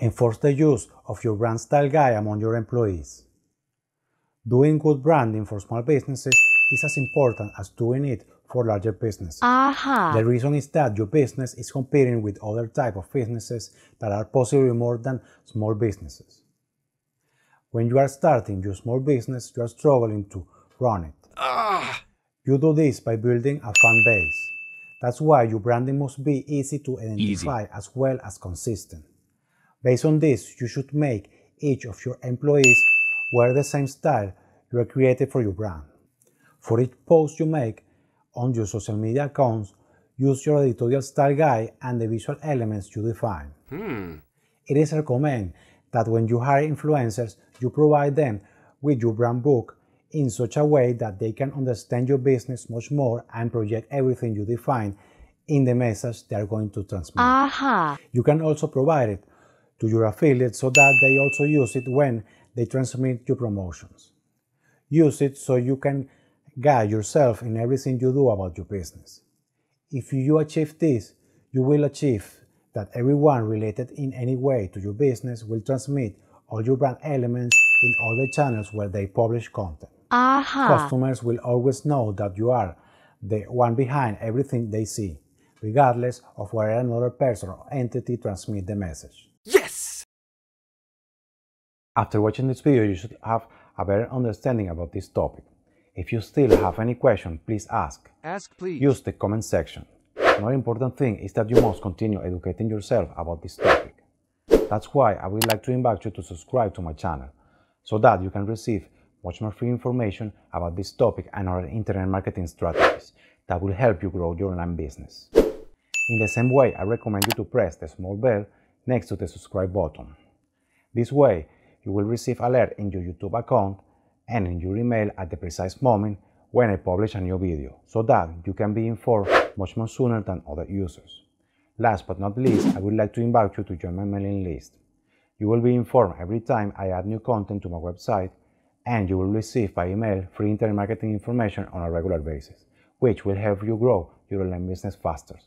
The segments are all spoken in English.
Enforce the use of your brand style guide among your employees. Doing good branding for small businesses is as important as doing it for larger businesses. Aha. The reason is that your business is competing with other type of businesses that are possibly more than small businesses. When you are starting your small business, you are struggling to run it. Ah. You do this by building a fan base. That's why your branding must be easy to identify Easy. as well as consistent. Based on this, you should make each of your employees wear the same style you have created for your brand. For each post you make on your social media accounts, use your editorial style guide and the visual elements you define. Hmm. It is recommended that when you hire influencers, you provide them with your brand book in such a way that they can understand your business much more and project everything you define in the message they are going to transmit. Aha. You can also provide it to your affiliates so that they also use it when they transmit your promotions. Use it so you can guide yourself in everything you do about your business. If you achieve this, you will achieve that everyone related in any way to your business will transmit all your brand elements in all the channels where they publish content. Aha. Customers will always know that you are the one behind everything they see, regardless of whether another person or entity transmit the message. After watching this video, you should have a better understanding about this topic. If you still have any question, please ask. Ask please. Use the comment section. Another important thing is that you must continue educating yourself about this topic. That's why I would like to invite you to subscribe to my channel, so that you can receive much more free information about this topic and other internet marketing strategies that will help you grow your online business. In the same way, I recommend you to press the small bell next to the subscribe button. This way, you will receive alert in your YouTube account and in your email at the precise moment when I publish a new video, so that you can be informed much more sooner than other users. Last but not least, I would like to invite you to join my mailing list. You will be informed every time I add new content to my website, and you will receive by email free internet marketing information on a regular basis, which will help you grow your online business faster.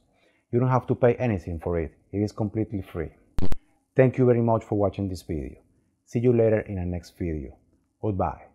You don't have to pay anything for it, it is completely free. Thank you very much for watching this video. See you later in the next video. Goodbye.